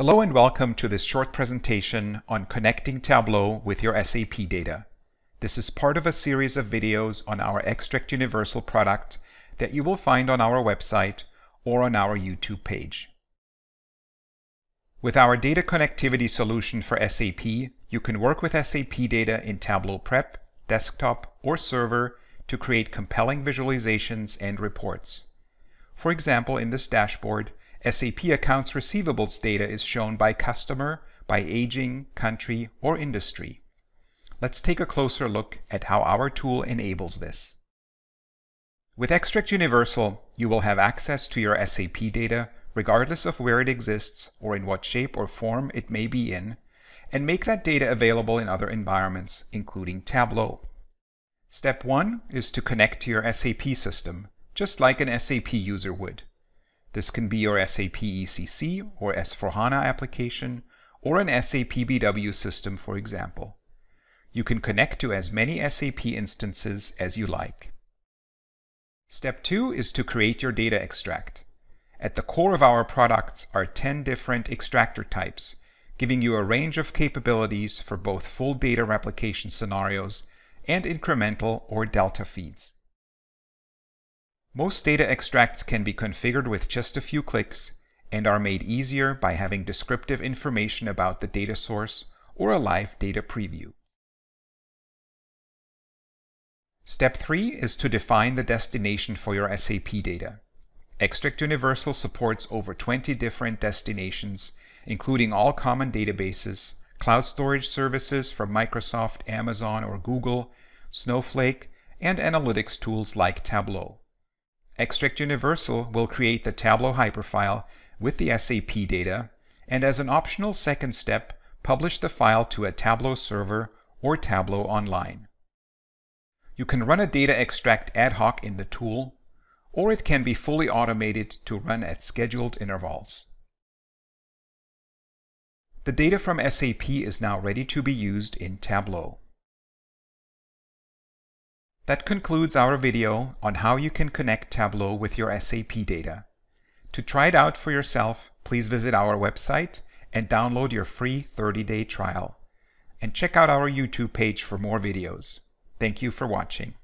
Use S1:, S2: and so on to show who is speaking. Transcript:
S1: Hello and welcome to this short presentation on connecting Tableau with your SAP data. This is part of a series of videos on our Xtract Universal product that you will find on our website or on our YouTube page. With our data connectivity solution for SAP, you can work with SAP data in Tableau Prep, Desktop, or Server to create compelling visualizations and reports. For example, in this dashboard, SAP accounts receivables data is shown by customer, by aging, country, or industry. Let's take a closer look at how our tool enables this. With Xtract Universal, you will have access to your SAP data regardless of where it exists or in what shape or form it may be in, and make that data available in other environments, including Tableau. Step 1 is to connect to your SAP system, just like an SAP user would. This can be your SAP ECC or S4HANA application, or an SAP BW system, for example. You can connect to as many SAP instances as you like. Step 2 is to create your data extract. At the core of our products are 10 different extractor types, giving you a range of capabilities for both full data replication scenarios and incremental or delta feeds. Most data extracts can be configured with just a few clicks and are made easier by having descriptive information about the data source or a live data preview. Step 3 is to define the destination for your SAP data. Xtract Universal supports over 20 different destinations, including all common databases, cloud storage services from Microsoft, Amazon, or Google, Snowflake, and analytics tools like Tableau. Xtract Universal will create the Tableau hyperfile with the SAP data, and as an optional second step, publish the file to a Tableau server or Tableau Online. You can run a data extract ad hoc in the tool, or it can be fully automated to run at scheduled intervals. The data from SAP is now ready to be used in Tableau. That concludes our video on how you can connect Tableau with your SAP data. To try it out for yourself, please visit our website and download your free 30-day trial. And check out our YouTube page for more videos. Thank you for watching.